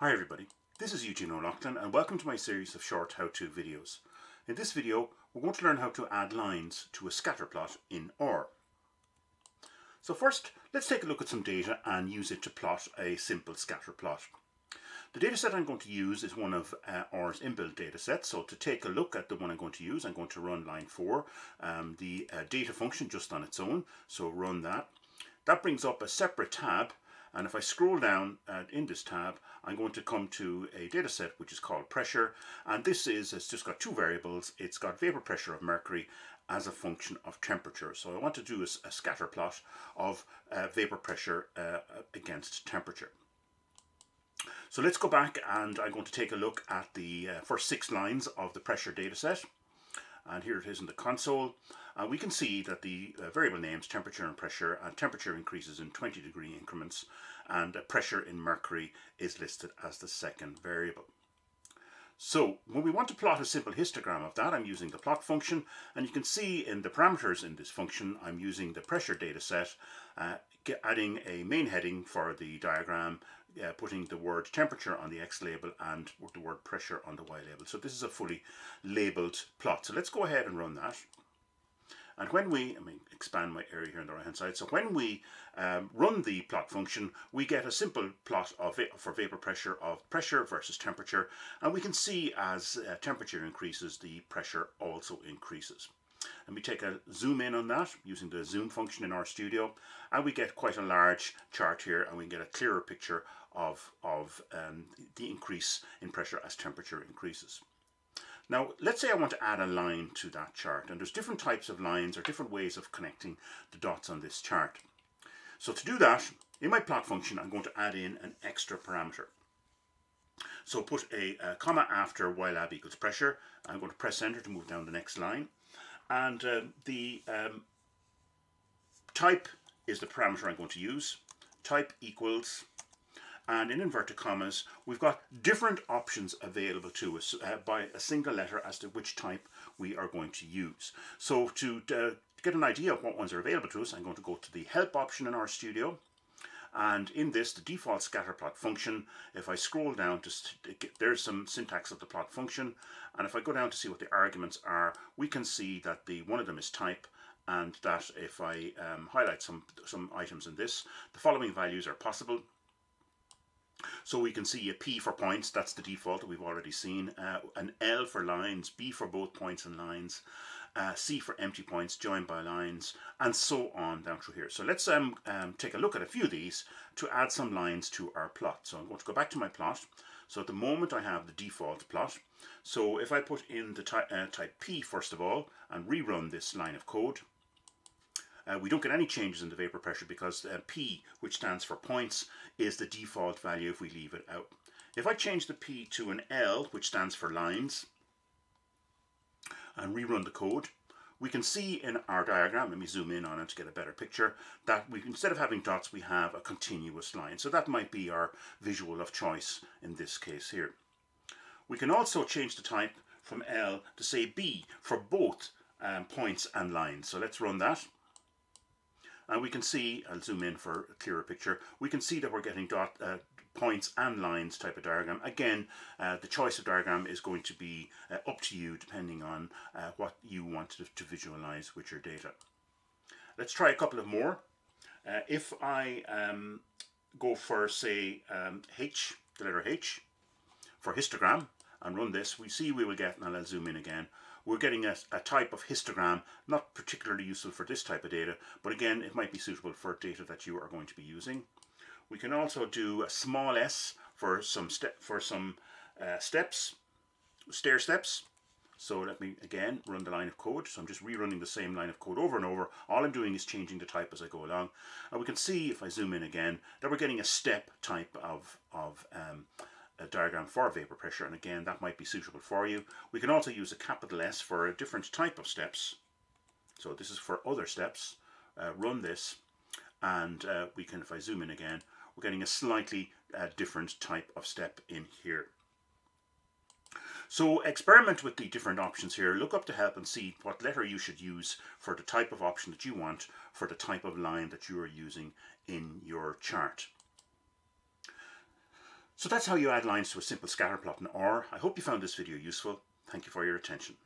Hi everybody, this is Eugene O'Loughlin and welcome to my series of short how-to videos. In this video we're going to learn how to add lines to a scatter plot in R. So first let's take a look at some data and use it to plot a simple scatter plot. The dataset I'm going to use is one of uh, R's inbuilt datasets. So to take a look at the one I'm going to use, I'm going to run line 4, um, the uh, data function just on its own. So run that. That brings up a separate tab and if I scroll down uh, in this tab, I'm going to come to a data set which is called pressure. And this is, it's just got two variables. It's got vapor pressure of mercury as a function of temperature. So I want to do a, a scatter plot of uh, vapor pressure uh, against temperature. So let's go back and I'm going to take a look at the uh, first six lines of the pressure data set and here it is in the console. Uh, we can see that the uh, variable names temperature and pressure and temperature increases in 20 degree increments and uh, pressure in mercury is listed as the second variable. So when we want to plot a simple histogram of that, I'm using the plot function, and you can see in the parameters in this function, I'm using the pressure data set, uh, adding a main heading for the diagram, uh, putting the word temperature on the X label and the word pressure on the Y label. So this is a fully labeled plot. So let's go ahead and run that. And when we, let me expand my area here on the right hand side. So when we um, run the plot function, we get a simple plot of for vapor pressure of pressure versus temperature. And we can see as uh, temperature increases, the pressure also increases. And we take a zoom in on that using the zoom function in RStudio and we get quite a large chart here and we can get a clearer picture of, of um, the increase in pressure as temperature increases. Now, let's say I want to add a line to that chart, and there's different types of lines or different ways of connecting the dots on this chart. So to do that, in my plot function, I'm going to add in an extra parameter. So put a, a comma after ylab equals pressure. I'm going to press enter to move down the next line. And uh, the um, type is the parameter I'm going to use. Type equals and in inverted commas, we've got different options available to us uh, by a single letter as to which type we are going to use. So to uh, get an idea of what ones are available to us, I'm going to go to the help option in RStudio. And in this, the default scatterplot function, if I scroll down, to there's some syntax of the plot function. And if I go down to see what the arguments are, we can see that the one of them is type and that if I um, highlight some, some items in this, the following values are possible. So we can see a P for points, that's the default that we've already seen, uh, an L for lines, B for both points and lines, uh, C for empty points joined by lines, and so on down through here. So let's um, um, take a look at a few of these to add some lines to our plot. So I'm going to go back to my plot. So at the moment I have the default plot. So if I put in the ty uh, type P first of all and rerun this line of code, uh, we don't get any changes in the vapor pressure because uh, P, which stands for points, is the default value if we leave it out. If I change the P to an L, which stands for lines, and rerun the code, we can see in our diagram, let me zoom in on it to get a better picture, that we instead of having dots, we have a continuous line. So that might be our visual of choice in this case here. We can also change the type from L to say B for both um, points and lines. So let's run that. And we can see, I'll zoom in for a clearer picture, we can see that we're getting dot, uh, points and lines type of diagram. Again, uh, the choice of diagram is going to be uh, up to you depending on uh, what you want to, to, visualize with your data. Let's try a couple of more. Uh, if I um, go for, say, um, H, the letter H, for histogram, and run this, we see we will get, and I'll zoom in again, we're getting a, a, type of histogram, not particularly useful for this type of data, but again, it might be suitable for data that you are going to be using. We can also do a small s for some step for some uh, steps, stair steps. So let me again run the line of code. So I'm just rerunning the same line of code over and over. All I'm doing is changing the type as I go along. And we can see if I zoom in again that we're getting a step type of, of um, a diagram for vapor pressure and again that might be suitable for you. We can also use a capital S for a different type of steps. So this is for other steps. Uh, run this and uh, we can, if I zoom in again, we're getting a slightly uh, different type of step in here. So experiment with the different options here. Look up to help and see what letter you should use for the type of option that you want for the type of line that you are using in your chart. So that's how you add lines to a simple scatter plot in R. I hope you found this video useful. Thank you for your attention.